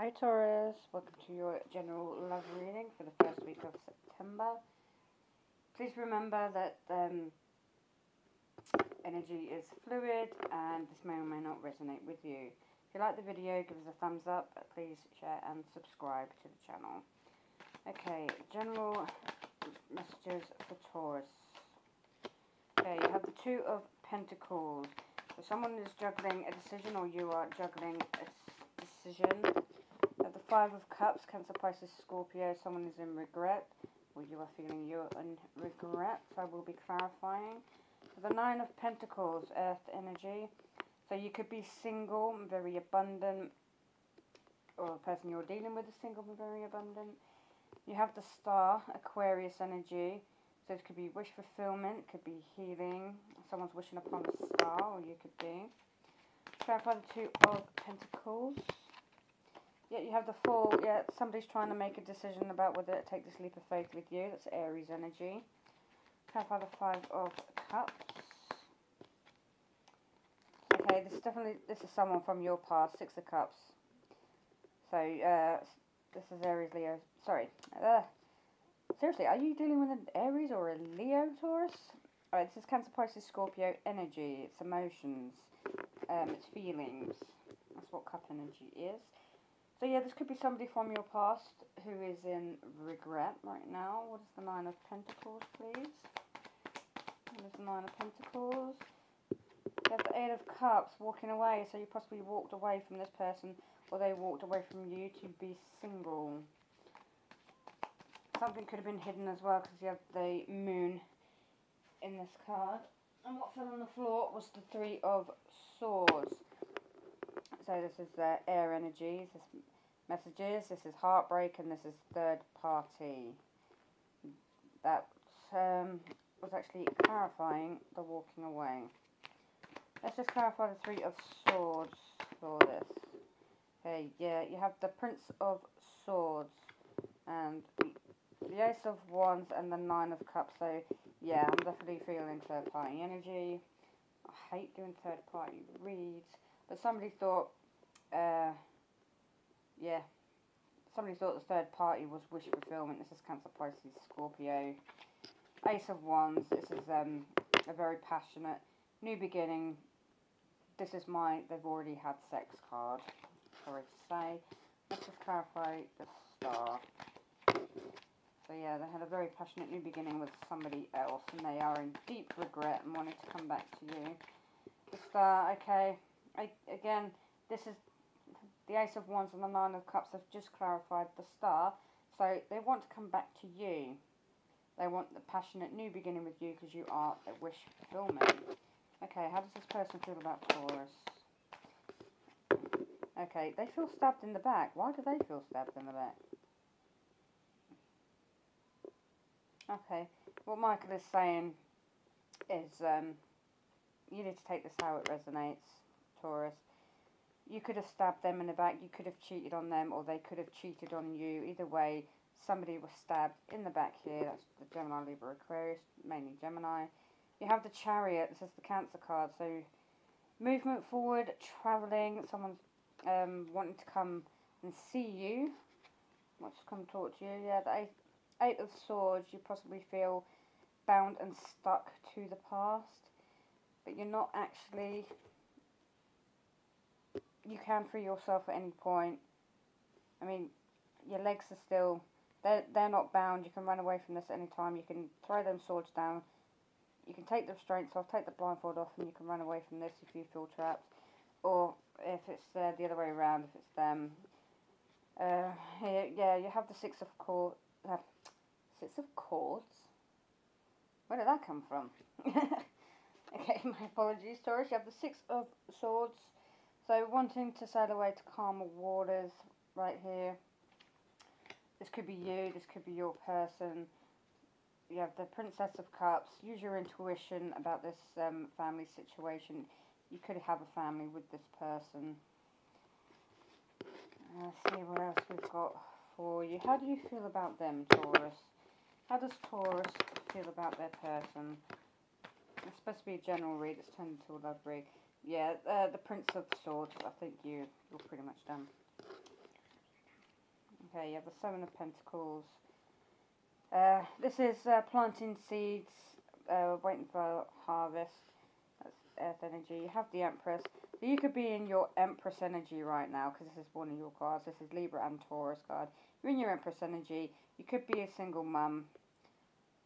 Hi Taurus, welcome to your general love reading for the first week of September. Please remember that um, energy is fluid and this may or may not resonate with you. If you like the video, give us a thumbs up, please share and subscribe to the channel. Okay, general messages for Taurus. Okay, you have the Two of Pentacles. So someone is juggling a decision or you are juggling a Five of Cups, Cancer, Pisces, Scorpio. Someone is in regret, or you are feeling you're in regret. So I will be clarifying. the Nine of Pentacles, Earth energy. So you could be single, very abundant, or the person you're dealing with is single very abundant. You have the Star, Aquarius energy. So it could be wish fulfillment, could be healing. Someone's wishing upon a star, or you could be. Clarify the Two of Pentacles. Yeah, you have the Fool. Yeah, somebody's trying to make a decision about whether to take this leap of faith with you. That's Aries energy. Have the Five of Cups. Okay, this is definitely this is someone from your past. Six of Cups. So uh, this is Aries, Leo. Sorry. Uh, seriously, are you dealing with an Aries or a Leo Taurus? Alright, this is Cancer, Pisces, Scorpio energy. It's emotions. Um, it's feelings. That's what cup energy is. So yeah, this could be somebody from your past who is in regret right now. What is the Nine of Pentacles, please? What is the Nine of Pentacles? You have the Eight of Cups, walking away. So you possibly walked away from this person or they walked away from you to be single. Something could have been hidden as well because you have the Moon in this card. And what fell on the floor was the Three of Swords. So this is uh, air energies, this messages, this is heartbreak, and this is third party. That um, was actually clarifying the walking away. Let's just clarify the Three of Swords for this. Okay, yeah, you have the Prince of Swords and the Ace of Wands and the Nine of Cups. So, yeah, I'm definitely feeling third party energy. I hate doing third party reads, but somebody thought uh, yeah, somebody thought the third party was wish fulfillment. This is Cancer, Pisces, Scorpio. Ace of Wands. This is um, a very passionate new beginning. This is my they've already had sex card. Sorry to say. Let's just clarify the star. So yeah, they had a very passionate new beginning with somebody else, and they are in deep regret and wanting to come back to you. The star, okay. I, again, this is the Ace of Wands and the Nine of Cups have just clarified the star. So they want to come back to you. They want the passionate new beginning with you because you are a wish fulfillment. Okay, how does this person feel about Taurus? Okay, they feel stabbed in the back. Why do they feel stabbed in the back? Okay, what Michael is saying is um, you need to take this how it resonates, Taurus you could have stabbed them in the back, you could have cheated on them, or they could have cheated on you. Either way, somebody was stabbed in the back here. That's the Gemini, Libra, Aquarius, mainly Gemini. You have the Chariot. This is the Cancer card. So, movement forward, travelling. Someone's um, wanting to come and see you. Wants to come talk to you. Yeah, the Eight, eight of Swords. You possibly feel bound and stuck to the past, but you're not actually you can free yourself at any point. I mean, your legs are still, they're, they're not bound. You can run away from this at any time. You can throw them swords down. You can take the restraints off, take the blindfold off, and you can run away from this if you feel trapped. Or if it's uh, the other way around, if it's them. Uh, yeah, you have the Six of Cords. Uh, six of Cords? Where did that come from? okay, my apologies, Taurus. You have the Six of Swords. So wanting to sail away to calmer waters right here. This could be you, this could be your person. You have the Princess of Cups. Use your intuition about this um, family situation. You could have a family with this person. Let's see what else we've got for you. How do you feel about them, Taurus? How does Taurus feel about their person? It's supposed to be a general read. It's turned into a love read. Yeah, uh, the Prince of Swords. I think you, you're pretty much done. Okay, you have the Seven of Pentacles. Uh, this is uh, planting seeds, uh, waiting for harvest. That's Earth energy. You have the Empress. So you could be in your Empress energy right now because this is one of your cards. This is Libra and Taurus card. You're in your Empress energy. You could be a single mum.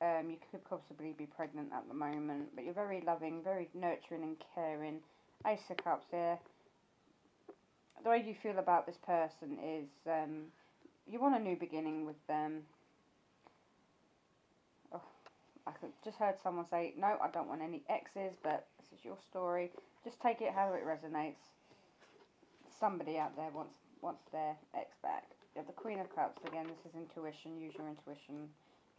Um, you could possibly be pregnant at the moment, but you're very loving, very nurturing and caring. Ace of Cups here. The way you feel about this person is um, you want a new beginning with them. Oh, I just heard someone say, no, I don't want any exes, but this is your story. Just take it how it resonates. Somebody out there wants wants their ex back. You have the Queen of Cups again. This is intuition. Use your intuition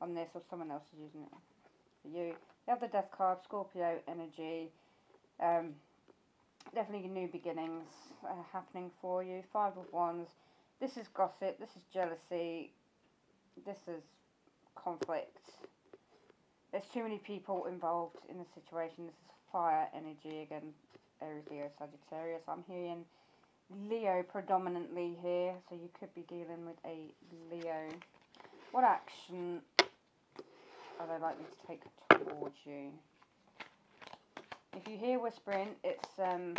on this, or someone else is using it for you. You have the Death card, Scorpio energy. Um, definitely new beginnings uh, happening for you. Five of Wands. This is gossip. This is jealousy. This is conflict. There's too many people involved in the situation. This is fire energy again. Aries, Leo, Sagittarius. I'm hearing Leo predominantly here, so you could be dealing with a Leo. What action are they likely to take towards you? If you hear whispering, it's um,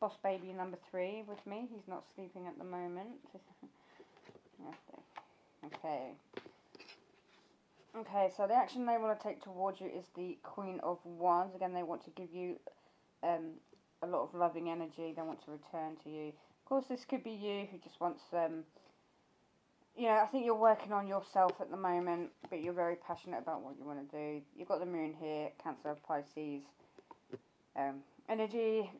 boss baby number three with me. He's not sleeping at the moment. okay. Okay, so the action they want to take towards you is the Queen of Wands. Again, they want to give you um, a lot of loving energy. They want to return to you. Of course, this could be you who just wants, um, you know, I think you're working on yourself at the moment, but you're very passionate about what you want to do. You've got the moon here, Cancer, of Pisces. Um, energy,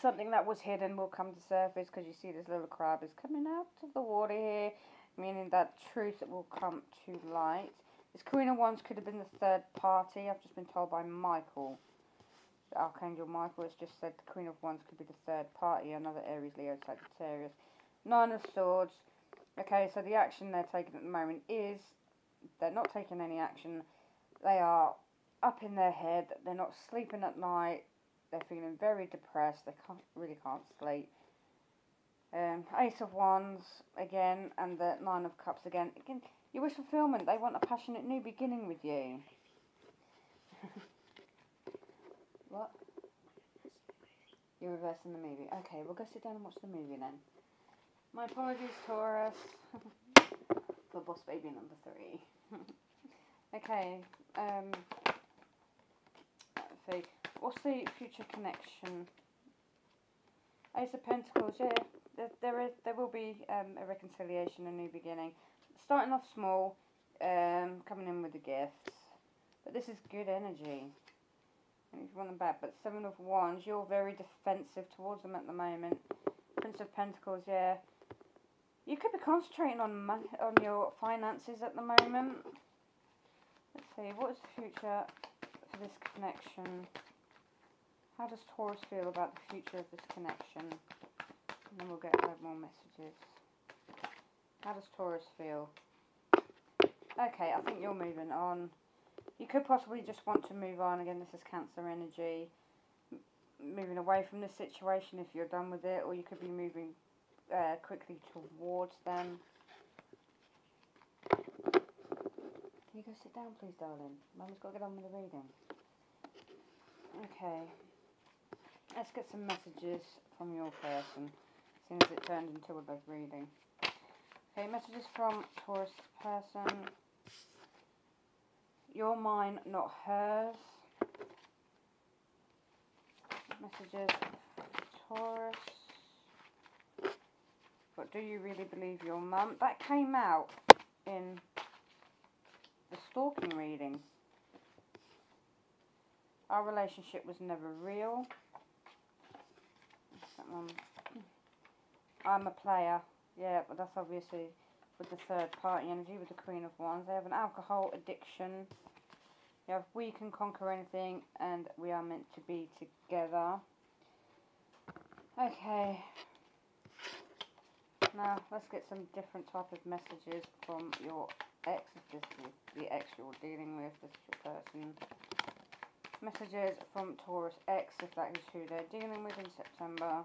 something that was hidden will come to surface because you see this little crab is coming out of the water here, meaning that truth will come to light. This Queen of Wands could have been the third party. I've just been told by Michael Archangel Michael has just said the Queen of Wands could be the third party, another Aries, Leo, Sagittarius. Nine of Swords. Okay, so the action they're taking at the moment is they're not taking any action. They are up in their head. That they're not sleeping at night. They're feeling very depressed. They can't really can't sleep. Um, Ace of Wands again, and the Nine of Cups again. Again, you wish fulfillment. They want a passionate new beginning with you. What? You're reversing the movie. Okay, we'll go sit down and watch the movie then. My apologies, Taurus, for boss baby number three. okay, um, see. What's the future connection? Ace of Pentacles, yeah, there, there is, there will be um, a reconciliation, a new beginning. Starting off small, um, coming in with the gifts, but this is good energy. And if you want them back, but Seven of Wands, you're very defensive towards them at the moment. Prince of Pentacles, yeah. You could be concentrating on money, on your finances at the moment. Let's see, what is the future this connection? How does Taurus feel about the future of this connection? And then we'll get a more messages. How does Taurus feel? Okay, I think you're moving on. You could possibly just want to move on. Again, this is Cancer energy. M moving away from this situation if you're done with it, or you could be moving uh, quickly towards them. Can you go sit down, please, darling? Mum's got to get on with the reading. Okay. Let's get some messages from your person, since it turned into a big reading. Okay, messages from Taurus person. You're mine, not hers. Messages Taurus. But do you really believe your mum? That came out in the stalking reading. Our relationship was never real. I'm a player. Yeah, but that's obviously with the third party energy, with the Queen of Wands. They have an alcohol addiction. You have we can conquer anything and we are meant to be together. Okay. Now, let's get some different type of messages from your ex, if this is the ex you're dealing with, this is your person. Messages from Taurus X, if that is who they're dealing with in September.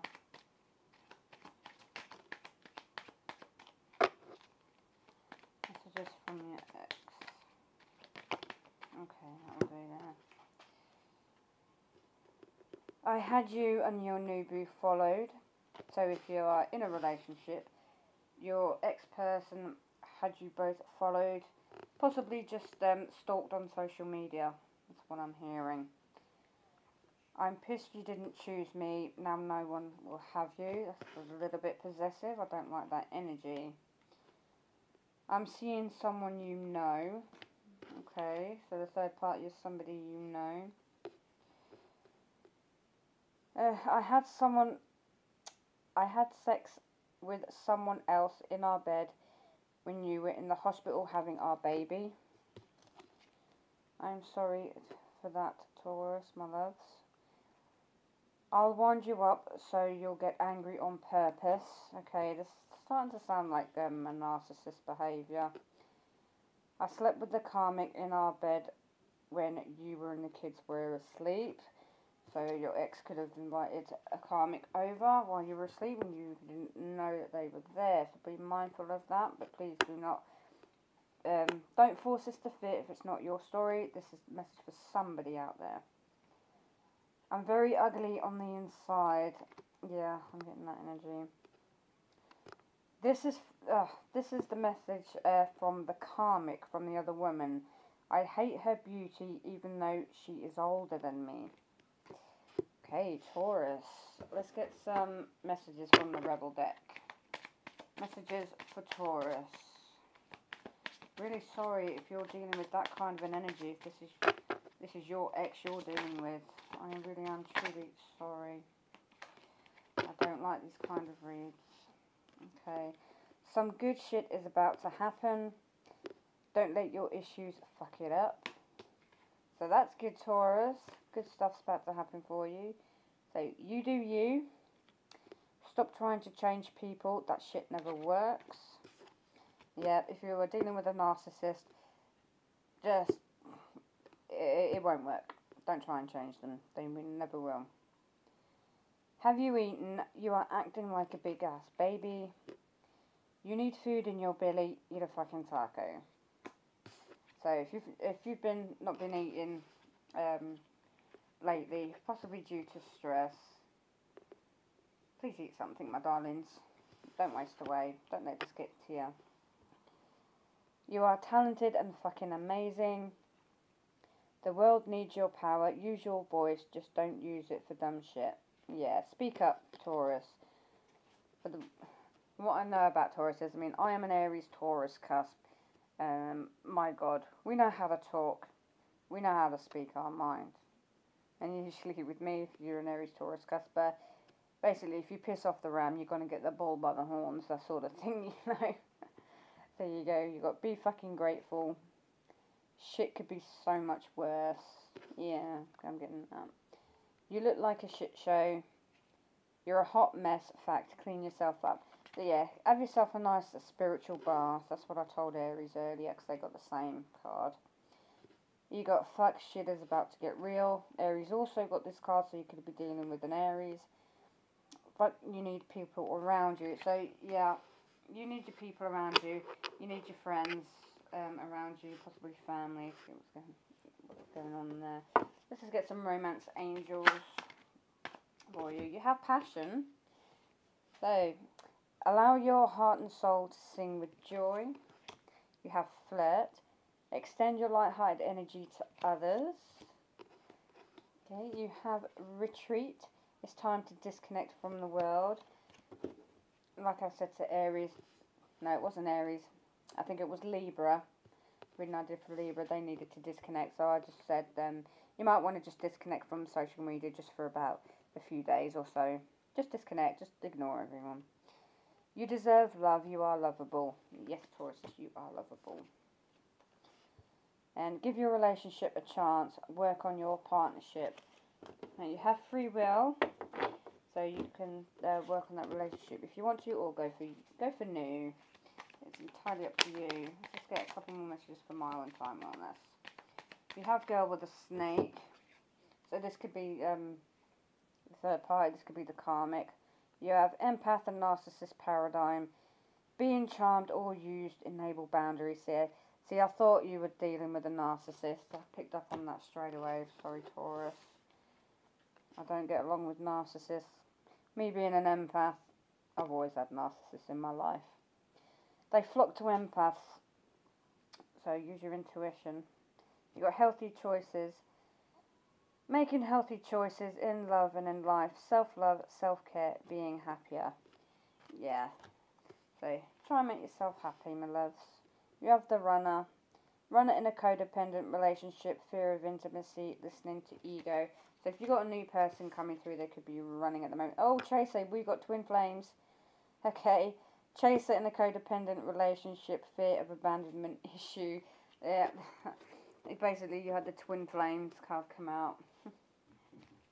messages from your ex. Okay, that will do that. I had you and your new boo followed. So if you are in a relationship, your ex-person had you both followed, possibly just um, stalked on social media. What I'm hearing. I'm pissed you didn't choose me. Now no one will have you. That's a little bit possessive. I don't like that energy. I'm seeing someone you know. Okay, so the third party is somebody you know. Uh, I had someone. I had sex with someone else in our bed when you were in the hospital having our baby. I'm sorry for that, Taurus, my loves. I'll wind you up so you'll get angry on purpose. Okay, this is starting to sound like um, a narcissist behaviour. I slept with the karmic in our bed when you were and the kids were asleep. So your ex could have invited a karmic over while you were asleep and you didn't know that they were there. So be mindful of that, but please do not. Um, don't force this to fit if it's not your story. This is a message for somebody out there. I'm very ugly on the inside. Yeah, I'm getting that energy. This is uh, this is the message uh, from the karmic from the other woman. I hate her beauty even though she is older than me. Okay, Taurus. Let's get some messages from the Rebel deck. Messages for Taurus. Really sorry if you're dealing with that kind of an energy. If this is this is your ex you're dealing with. I really am truly sorry. I don't like these kind of reads. Okay. Some good shit is about to happen. Don't let your issues fuck it up. So that's good, Taurus. Good stuff's about to happen for you. So you do you. Stop trying to change people. That shit never works. Yeah, if you are dealing with a narcissist, just it, it won't work. Don't try and change them. They never will. Have you eaten? You are acting like a big ass baby. You need food in your belly. Eat a fucking taco. So if you've if you've been not been eating um, lately, possibly due to stress, please eat something, my darlings. Don't waste away. Don't let this get to you. You are talented and fucking amazing. The world needs your power. Use your voice. Just don't use it for dumb shit. Yeah, speak up, Taurus. For the, what I know about Taurus is, I mean, I am an Aries Taurus cusp. Um, my God, we know how to talk. We know how to speak our mind. And usually with me, if you're an Aries Taurus cusper, basically if you piss off the ram, you're going to get the bull by the horns, that sort of thing, you know. There you go. you got be fucking grateful. Shit could be so much worse. Yeah, I'm getting that. You look like a shit show. You're a hot mess. Fact, clean yourself up. But yeah, have yourself a nice spiritual bath. That's what I told Aries earlier because they got the same card. You got fuck shit is about to get real. Aries also got this card, so you could be dealing with an Aries. But you need people around you. So yeah, you need your people around you. You need your friends um, around you, possibly family. What's going, what's going on there. Let's just get some romance angels for you. You have passion. So, allow your heart and soul to sing with joy. You have flirt. Extend your light-hearted energy to others. Okay, you have retreat. It's time to disconnect from the world. Like I said to Aries, no, it wasn't Aries. I think it was Libra. Reading I did for Libra, they needed to disconnect. So I just said, um, you might want to just disconnect from social media just for about a few days or so. Just disconnect, just ignore everyone. You deserve love, you are lovable. Yes, Taurus, you are lovable. And give your relationship a chance. Work on your partnership. Now you have free will, so you can uh, work on that relationship if you want to, or go for go for new. It's entirely up to you. Let's just get a couple more messages for Mile and Time on this. You have Girl with a Snake. So this could be um, the third party. This could be the karmic. You have Empath and Narcissist Paradigm. Being charmed or used enable boundaries here. See, I thought you were dealing with a narcissist. I picked up on that straight away. Sorry, Taurus. I don't get along with narcissists. Me being an empath, I've always had narcissists in my life. They flock to empaths. So use your intuition. You've got healthy choices. Making healthy choices in love and in life. Self-love, self-care, being happier. Yeah. So try and make yourself happy, my loves. You have the runner. Runner in a codependent relationship, fear of intimacy, listening to ego. So if you've got a new person coming through, they could be running at the moment. Oh, Chaser, we've got twin flames. Okay. Chaser in a codependent relationship, fear of abandonment issue. Yeah. Basically, you had the twin flames card come out.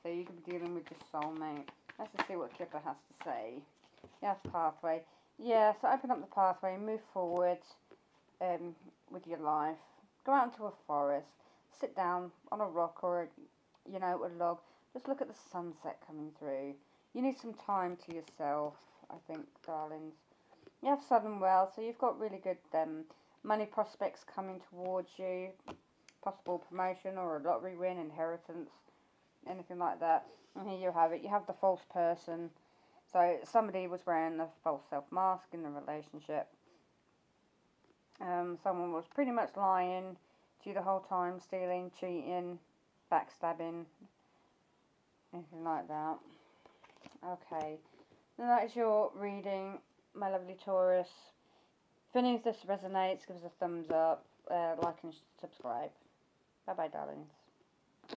so you could be dealing with your soulmate. Let's just see what Kipper has to say. Yes, pathway. Yeah, so open up the pathway, move forward um, with your life. Go out into a forest, sit down on a rock or a, you know, a log. Just look at the sunset coming through. You need some time to yourself, I think, darlings. You have Sudden Wealth, so you've got really good um, money prospects coming towards you. Possible promotion or a lottery win, inheritance, anything like that. And here you have it. You have the false person. So somebody was wearing a false self mask in the relationship. Um, someone was pretty much lying to you the whole time, stealing, cheating, backstabbing, anything like that. Okay, and that is your reading, my lovely Taurus. If any of this resonates, give us a thumbs up, uh, like and subscribe. Bye bye, darlings.